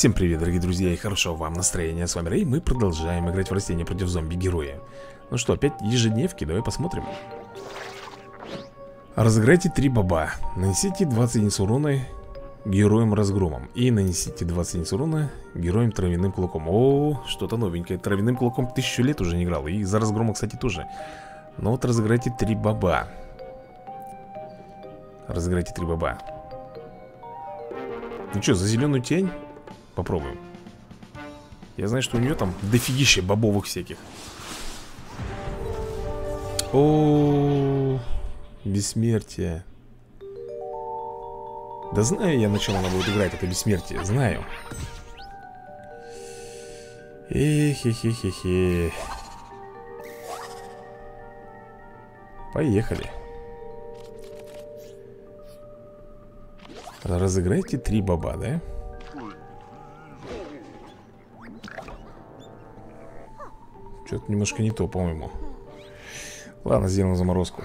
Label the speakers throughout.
Speaker 1: Всем привет, дорогие друзья, и хорошего вам настроения. С вами Рэй, мы продолжаем играть в растения против зомби-героя Ну что, опять ежедневки, давай посмотрим. Разыграйте три баба. Нанесите 20 единиц урона героем разгромом. И нанесите 20 единиц урона героем травяным кулаком. О, что-то новенькое. Травяным кулаком тысячу лет уже не играл. И за разгрома, кстати, тоже. Но вот разыграйте три баба. Разыграйте три баба. Ну что, за зеленую тень? Попробуем. Я знаю, что у нее там дофигища бобовых всяких. О, бессмертие. Да знаю я, на чем она будет играть, это бессмертие, знаю. Эхе-хе-хе-хе. Поехали. Разыграйте три баба, да? Что-то немножко не то, по-моему Ладно, сделаем заморозку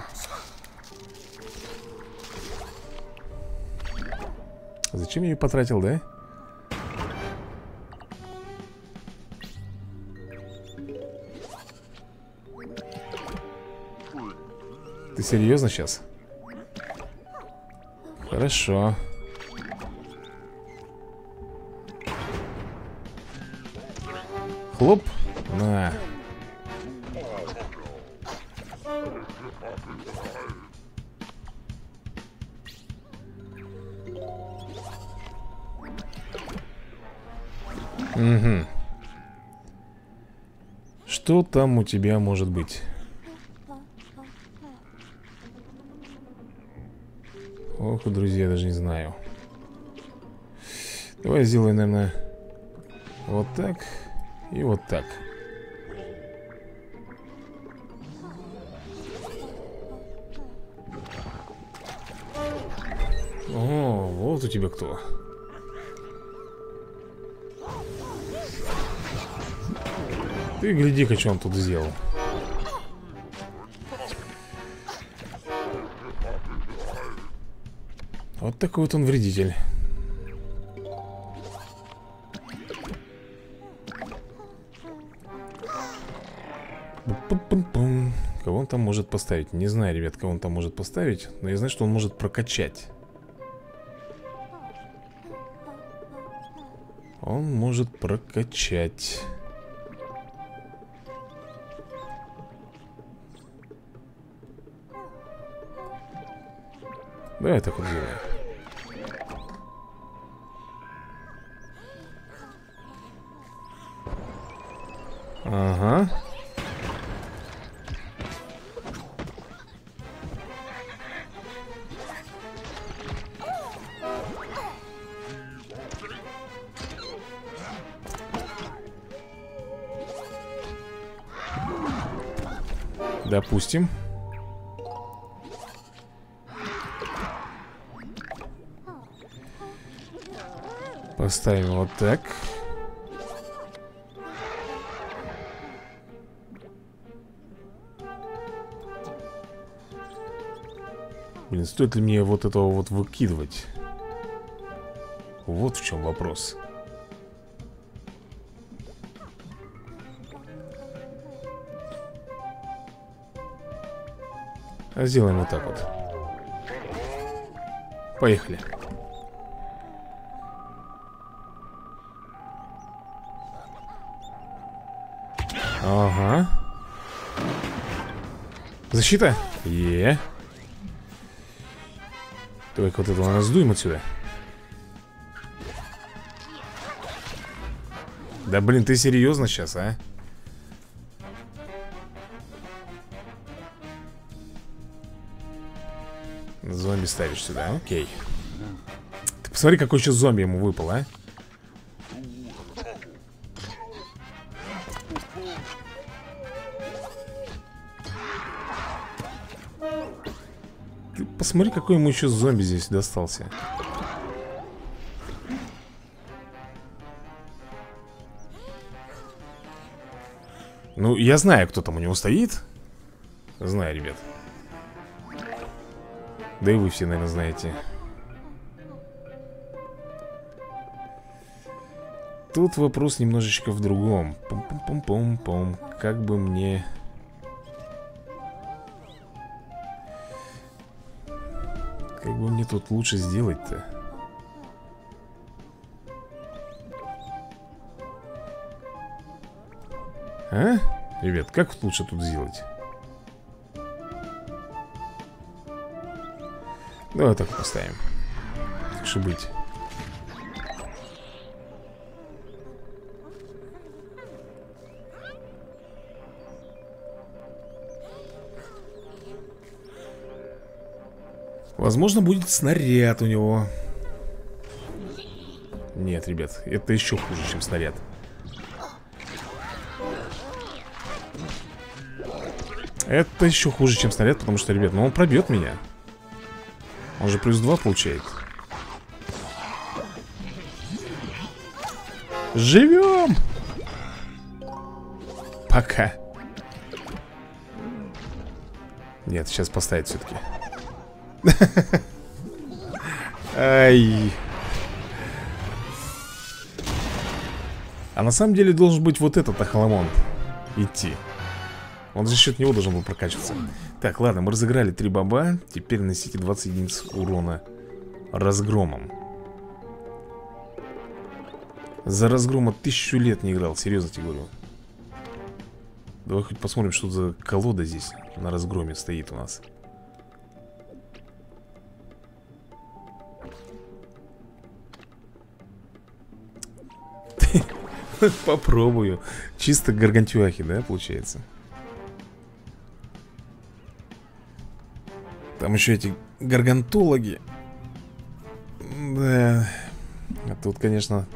Speaker 1: Зачем я ее потратил, да? Ты серьезно сейчас? Хорошо Хлоп там у тебя может быть? Ох, друзья, даже не знаю. Давай сделаем, наверное Вот так и вот так. О, вот у тебя кто Ты гляди-ка, что он тут сделал. Вот такой вот он вредитель. Кого он там может поставить? Не знаю, ребят, кого он там может поставить Но я знаю, что он может прокачать. Он может прокачать Давай так вот Ага. Допустим Поставим вот так. Блин, стоит ли мне вот этого вот выкидывать? Вот в чем вопрос. Сделаем вот так вот. Поехали Ага Защита? Е, -е. Давай-ка вот этого раздуем отсюда Да блин, ты серьезно сейчас, а? Зомби ставишь сюда, окей Ты посмотри, какой еще зомби ему выпал, а Ты посмотри, какой ему еще зомби здесь достался Ну, я знаю, кто там у него стоит Знаю, ребят да и вы все, наверное, знаете тут вопрос немножечко в другом. Пум-пум-пум-пум-пум. Как бы мне... Как бы мне тут лучше сделать-то? А? Ребят, как лучше тут сделать? Давай так поставим Так что быть Возможно, будет снаряд у него. Нет, ребят, это еще хуже, чем снаряд. Это еще хуже, чем снаряд, потому что, ребят, ну он пробьет меня. Он же плюс 2 получает. Живем! Пока. Нет, сейчас поставить все-таки Ай. А на самом деле должен быть вот этот Ахаламон Идти. Он за счет него должен был прокачиваться Так, ладно, мы разыграли три баба. Теперь носите 20 единиц урона Разгромом. За разгрома тысячу лет не играл Серьезно тебе говорю. Давай хоть посмотрим, что за колода здесь На разгроме стоит у нас Попробую. Чисто гаргантюахи, да, получается? Там еще эти гаргантологи. Да. А тут, конечно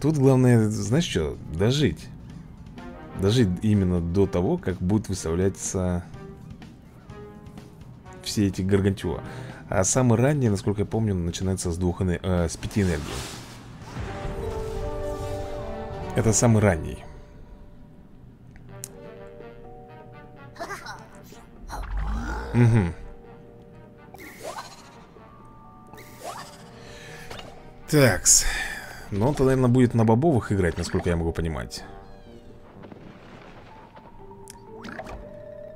Speaker 1: Тут главное, знаешь что, дожить. Дожить именно до того, как будет выставляться Все эти гаргантюа. А самый ранний, насколько я помню, начинается с двух э, с пяти энергий Это самый ранний Угу Такс. Ну, он-то, наверное, будет на бобовых играть, насколько я могу понимать.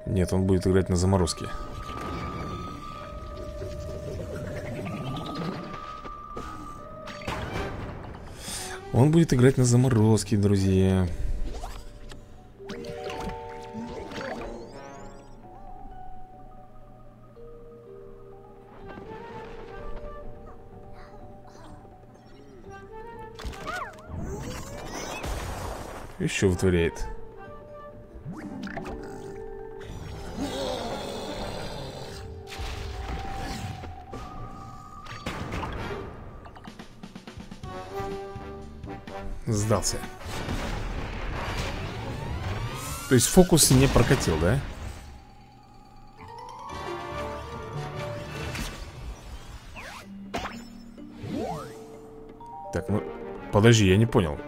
Speaker 1: Нет, он будет играть на заморозке. Он будет играть на заморозке, друзья. Еще вытворяет Сдался То есть фокус не прокатил, да? Так, ну Подожди, я не понял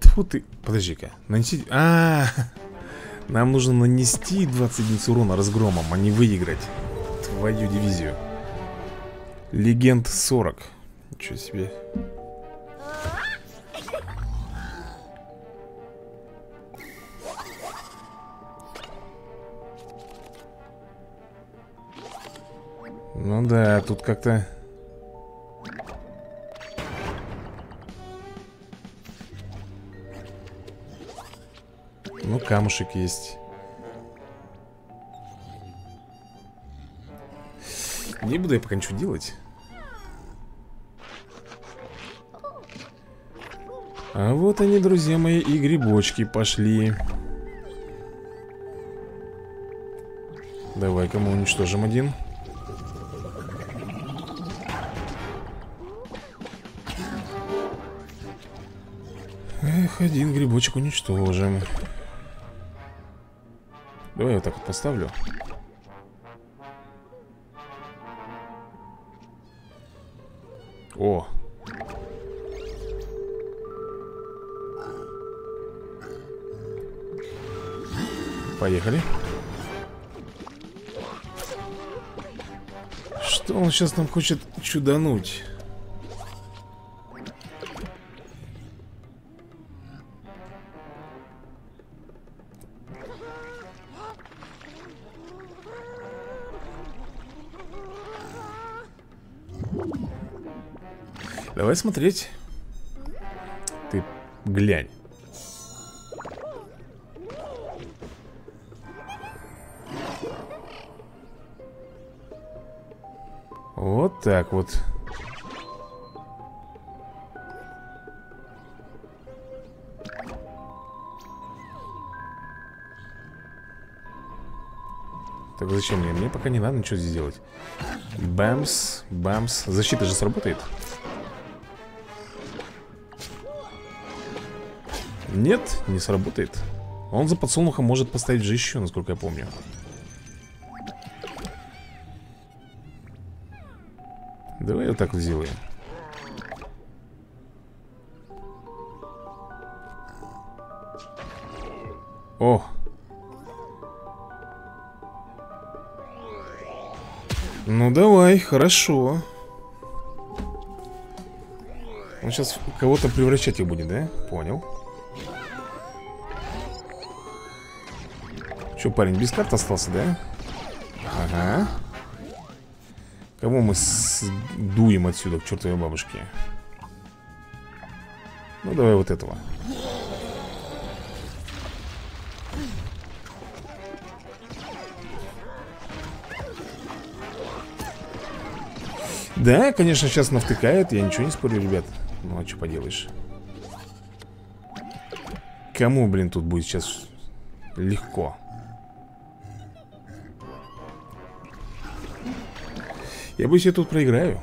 Speaker 1: Тьфу ты... Подожди-ка. Нанести... А, -а, а Нам нужно нанести 20 единиц урона разгромом, а не выиграть. Твою дивизию. Легенд 40. Ничего себе. Ну да, тут как-то Ну, камушек есть Не буду я пока ничего делать А вот они, друзья мои, и грибочки пошли. Давай-ка мы уничтожим один. Эх, один грибочек уничтожим. Давай я вот так вот поставлю Поехали. Что он сейчас нам хочет чудануть? Давай смотреть. Ты глянь. Вот так вот. Так зачем мне? Мне пока не надо ничего здесь делать. Бамс, бамс Защита же сработает. Нет, не сработает. Он за подсолнухом может поставить же еще, насколько я помню Давай вот так вот сделаем. О, Ну давай, хорошо. Он сейчас кого-то превращать их будет, да? Понял. Че, парень, без карт остался, да? Ага Кого мы дуем отсюда к чертовой бабушке? Ну давай вот этого. Да, конечно, сейчас навтыкает. Я ничего не спорю, ребят. Ну, а что поделаешь? Кому, блин, тут будет сейчас легко Я боюсь, я тут проиграю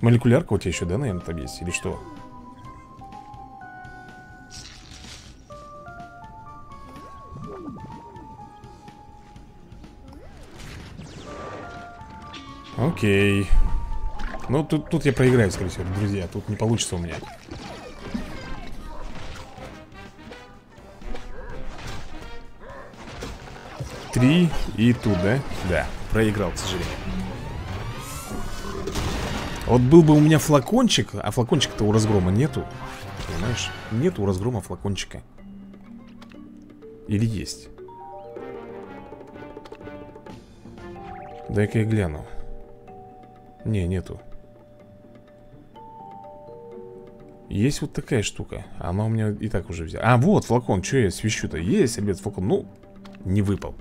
Speaker 1: Молекулярка у тебя еще, да, наверное, там есть? Или что? Окей Ну, тут, тут я проиграю, скорее всего, друзья Тут не получится у меня Три и тут, да? Да, проиграл, к сожалению. Вот был бы у меня флакончик А флакончика-то у разгрома нету. Понимаешь? Нету у разгрома флакончика. Или есть? Дай-ка я гляну. Не, нету. Есть вот такая штука. Она у меня и так уже взяла. А, вот флакон, что я свищу-то? Есть, ребят, флакон Ну, не выпал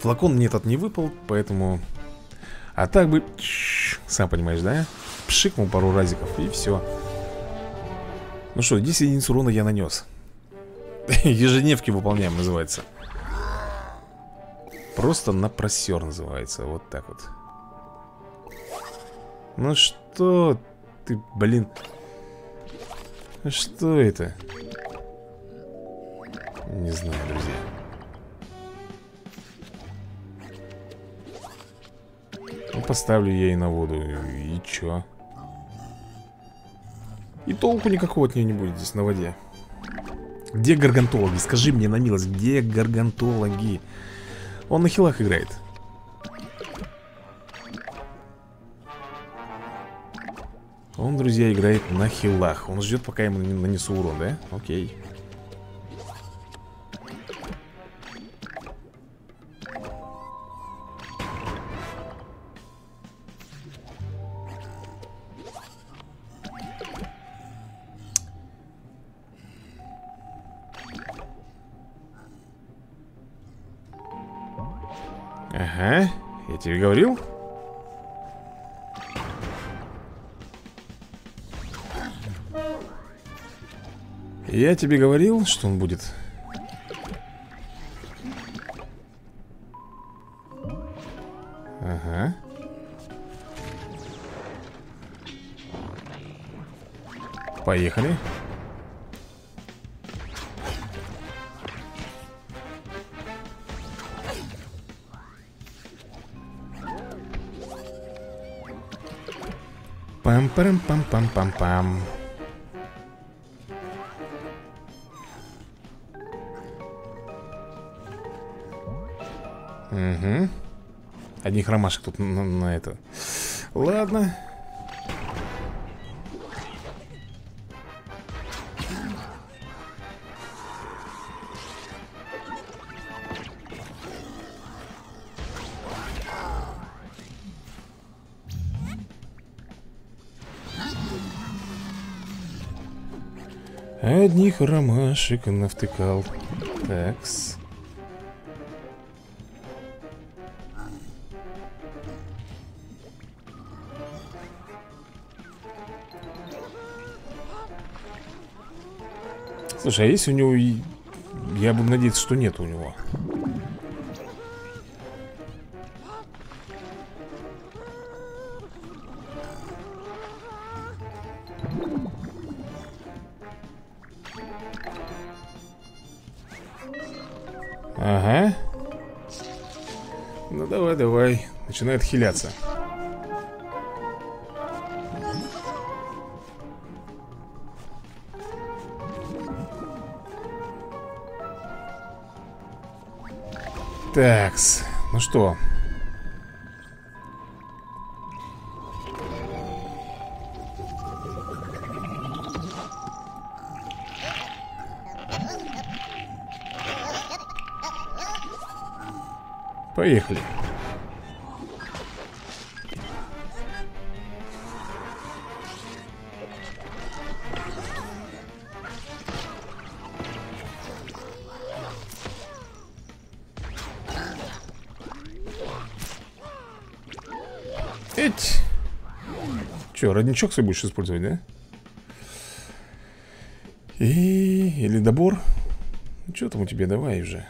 Speaker 1: Флакон мне этот не выпал, поэтому А так бы Сам понимаешь, да? Пшикнул пару разиков и все Ну что, 10 единиц урона я нанес Ежедневки выполняем, называется. Просто на просер называется Вот так вот. Ну что ты, блин? Что это? Не знаю, друзья поставлю я и на воду И чё? И толку никакого от нее не будет здесь на воде Где гаргантологи? Скажи мне на милость, где гаргантологи? Он на хилах играет Он, друзья, играет на хилах Он ждет, пока ему нанесу урон, да? Окей тебе говорил Я тебе говорил, что он будет. Ага. Поехали Пам-парам-пам-пам-пам-пам. Угу. Одних ромашек тут на, на это. Ладно. Одних ромашек навтыкал. Такс. Слушай, а если у него... Я буду надеяться, что нет у него Начинает хиляться. Такс, ну что? Поехали Че, родничок свой будешь использовать, да? И... Или добор? Ну, что там у тебя, давай уже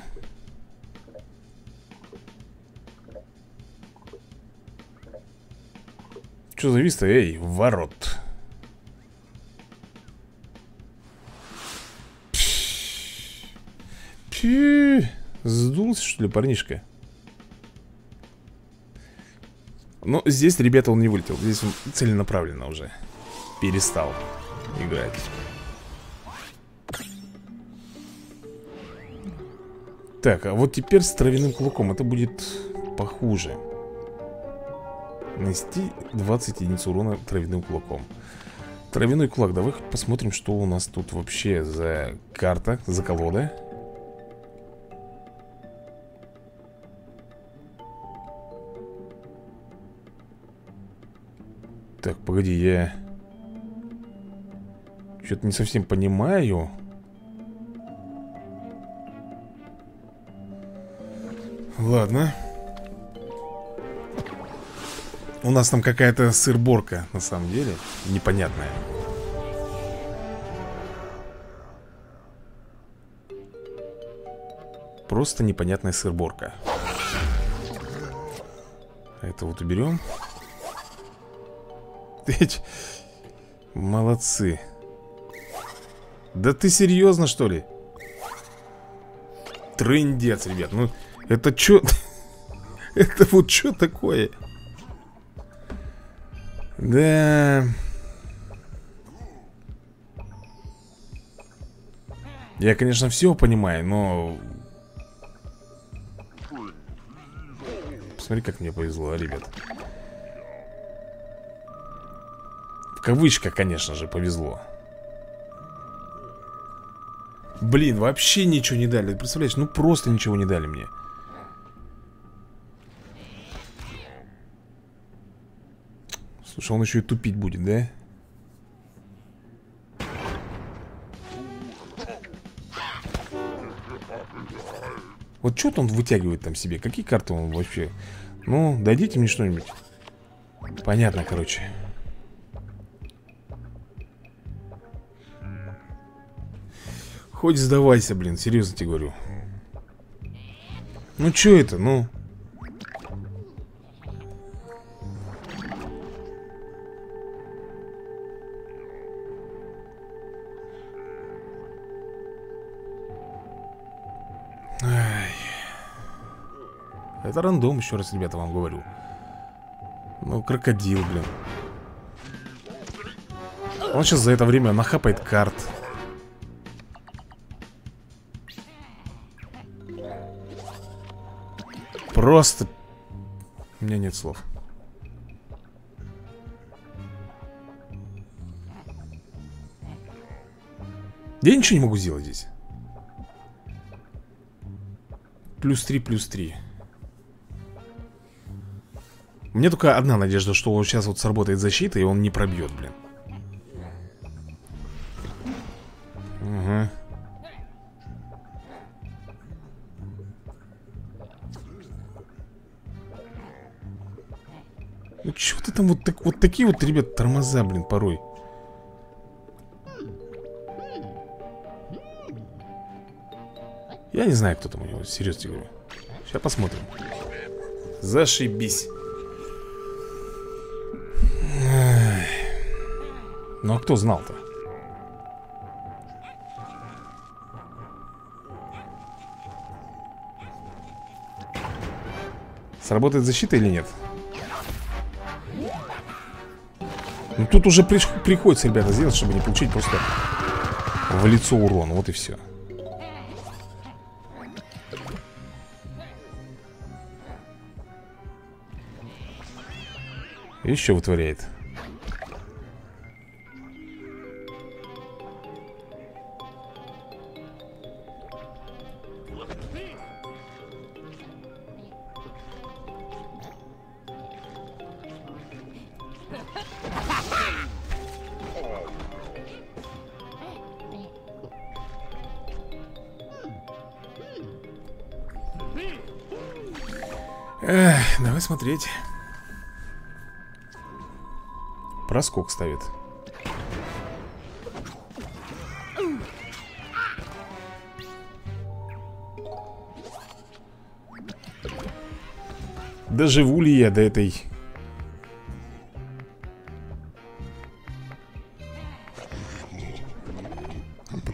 Speaker 1: Что завис-то, эй, ворот Пи, сдулся, что ли, парнишка? Но ну, здесь, ребята, он не вылетел. Здесь он целенаправленно уже Перестал играть. Так, а вот теперь с травяным клыком Это будет похуже. Нанести 20 единиц урона травяным кулаком. Травяной кулак, давай посмотрим, что у нас тут вообще за карта, за колода Так, погоди, я... Что-то не совсем понимаю. Ладно. У нас там какая-то сырборка, на самом деле. Непонятная. Просто непонятная сырборка. Это вот уберем. Молодцы Да ты серьезно, что ли? Трындец, ребят Ну, это что? это вот что такое? Да... Я, конечно, все понимаю, но... Посмотри, как мне повезло, ребят кавычках, конечно же, повезло. Блин, вообще ничего не дали. Представляешь, ну просто ничего не дали мне. Слушай, он еще и тупить будет, да? Вот что-то он вытягивает там себе? Какие карты он вообще? Ну, дадите мне что-нибудь. Понятно, короче Хоть сдавайся, блин, серьезно тебе говорю. Ну что это, ну? Ай. Это рандом, еще раз, ребята, вам говорю. Ну, крокодил, блин. Он сейчас за это время нахапает карт Просто... У меня нет слов. Я ничего не могу сделать здесь. Плюс три, плюс три. Мне только одна надежда, что сейчас вот сработает защита, и он не пробьет, блин. Такие вот, ребят, тормоза, блин, порой. Я не знаю, кто там у него, серьезно говорю. Сейчас посмотрим. Зашибись. Ну а кто знал-то? Сработает защита или нет? Ну тут уже при приходится, ребята, сделать, чтобы не получить просто в лицо урон. Вот и все. Еще вытворяет. Эх, давай смотреть. Проскок ставит. Доживу ли я до этой...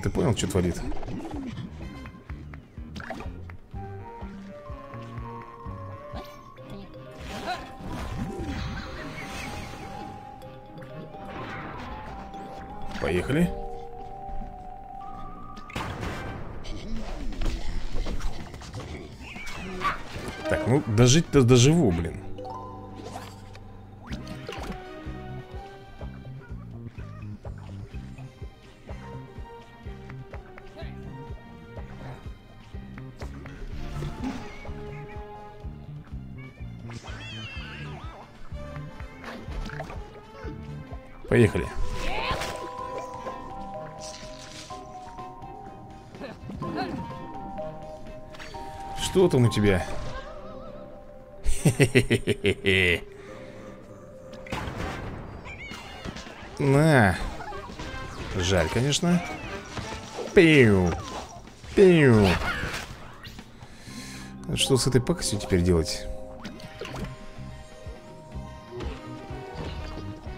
Speaker 1: Ты понял, что творит? Поехали. Так, ну дожить-то доживу, блин. Поехали. Что там у тебя? На. Жаль, конечно. Пиу. Пиу. Что с этой пакостью теперь делать?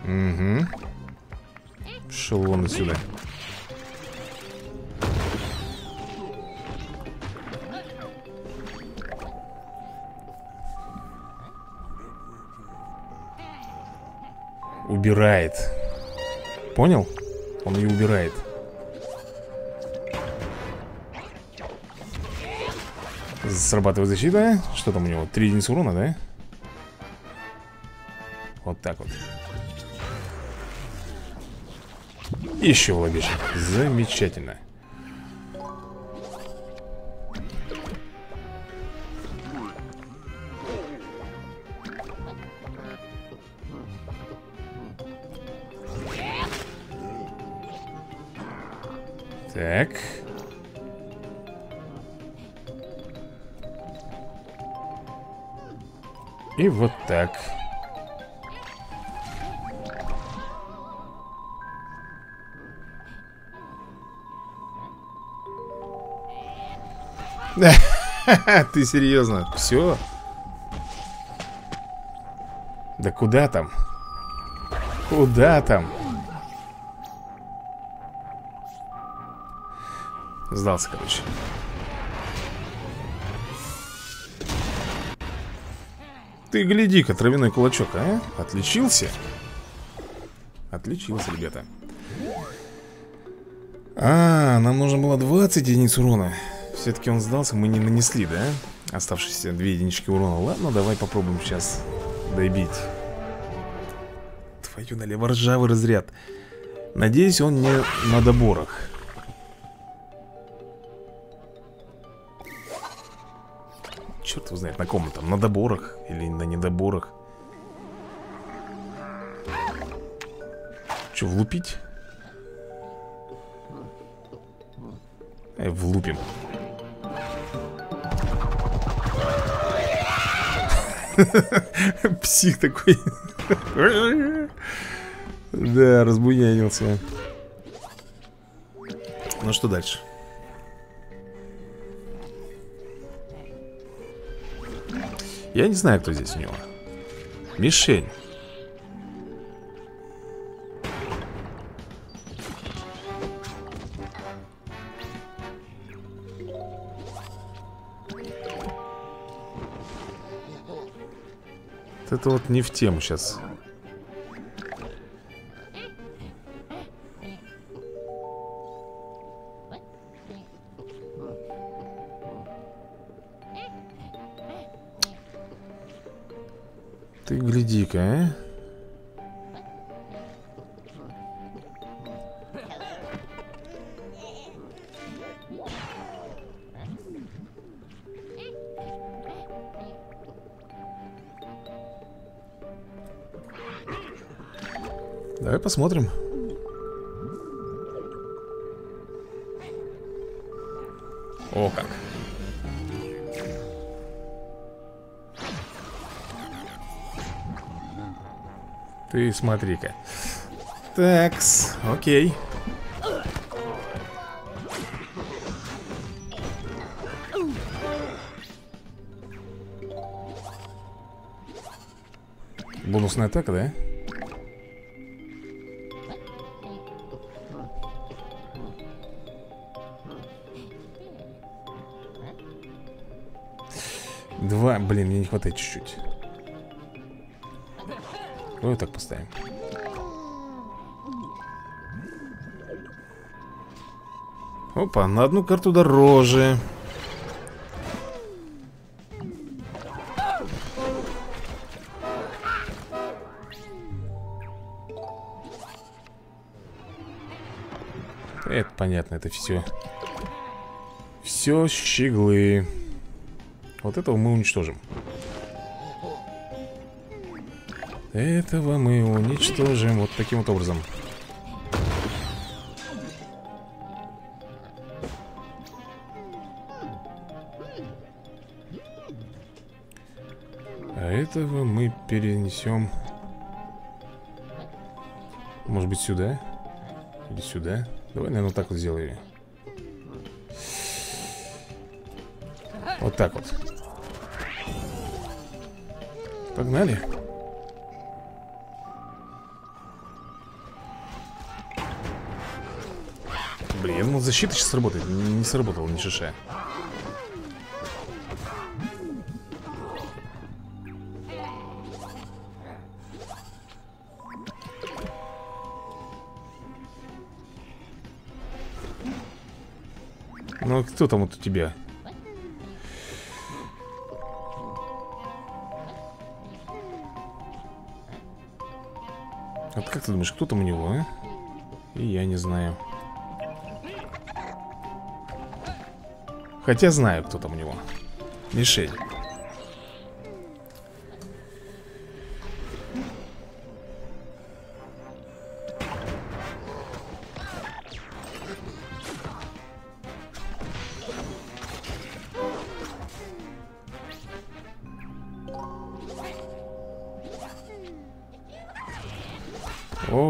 Speaker 1: Угу. Шел вон отсюда. Убирает Понял? Он ее убирает Срабатывает защита Что там у него? Три единицы урона, да? Вот так вот Еще в лобешек Замечательно Так. И вот так. Ты серьезно? Все? Да куда там? Куда там? Сдался, короче. Ты гляди-ка, травяной кулачок, а? Отличился? Отличился, ребята. А, нам нужно было 20 единиц урона. Все-таки он сдался, мы не нанесли, да? Оставшиеся две единички урона. Ладно, давай попробуем сейчас добить. Твою налево ржавый разряд. Надеюсь, он не на доборах. Черт его знает, на ком там, на доборах или на недоборах Че, влупить? Эй, влупим Псих такой Да, разбуянился. Ну что дальше? Я не знаю, кто здесь у него. Мишень. Это вот не в тему сейчас. Посмотрим. О как. Ты смотри-ка. Такс, окей. Бонусная атака, да? Два, блин, мне не хватает чуть-чуть. Давай вот так поставим. Опа, на одну карту дороже. Это понятно, это все Все щеглы Вот этого мы уничтожим Этого мы уничтожим вот таким вот образом А этого мы перенесем Может быть сюда? Или сюда? Давай, наверное, вот так вот сделаю Вот так вот Погнали. Блин, я думал, защита сейчас сработает. Не сработала ни шиша Ну, кто там вот у тебя? Ты думаешь, кто там у него, а? И я не знаю. Хотя знаю, кто там у него. Мишель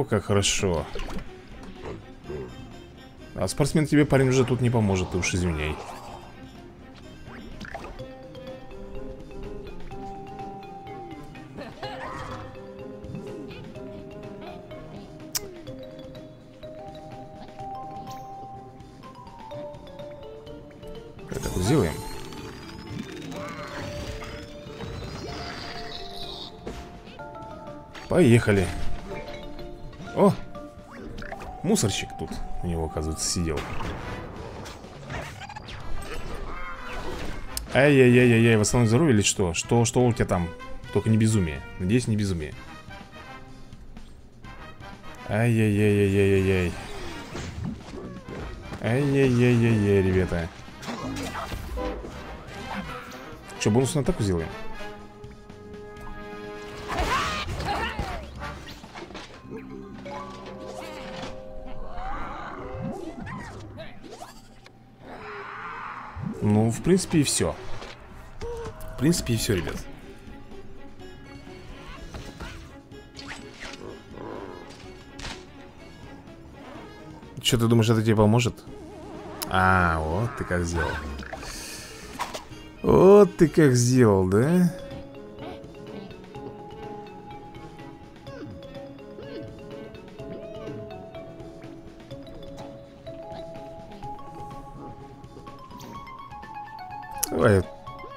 Speaker 1: Как хорошо. А спортсмен тебе, парень, уже тут не поможет, ты уж извиняй. Поехали. О! Мусорщик тут у него, оказывается, сидел Ай-яй-яй-яй, восстановить здоровье или что? Что, что у тебя там? Только не безумие Надеюсь, не безумие Ай-яй-яй-яй-яй-яй Ай-яй-яй-яй-яй, ребята Что, бонусную атаку сделаем? Ну, в принципе, и все В принципе, и все, ребят Что ты думаешь, это тебе поможет? А, вот ты как сделал Вот ты как сделал, да?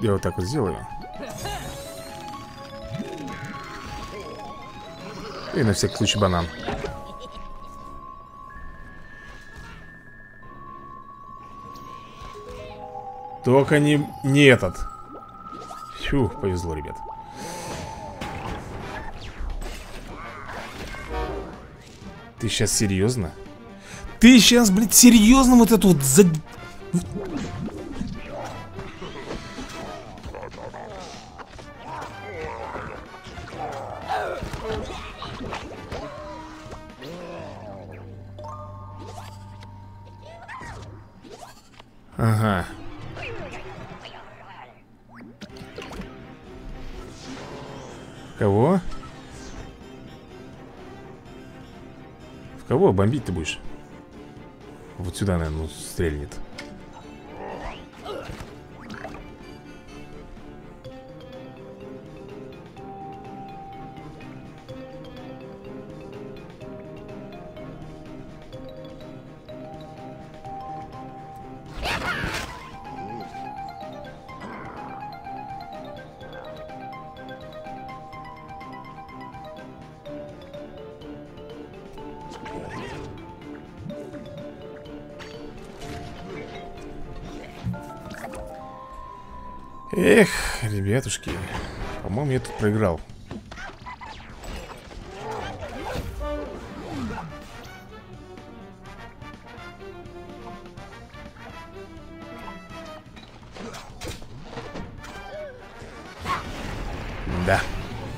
Speaker 1: Я вот так вот сделаю. И на всякий случай банан. Только не, не этот. Фу, повезло, ребят. Ты сейчас серьезно? Ты сейчас, блядь, серьезно вот эту вот за... бомбить ты будешь? Вот сюда, наверное, стрельнет Эх, ребятушки По-моему, я тут проиграл. Да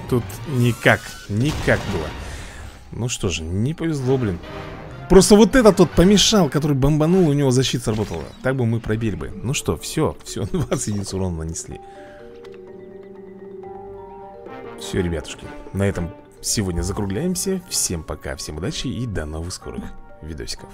Speaker 1: Тут никак, никак было. Ну что же, не повезло, блин Просто вот этот тот помешал, который бомбанул, у него защита сработала. Так бы мы пробили бы. Ну что, все, все, 20 единиц урона нанесли. Все, ребятушки, на этом сегодня закругляемся. Всем пока, всем удачи и до новых скорых видосиков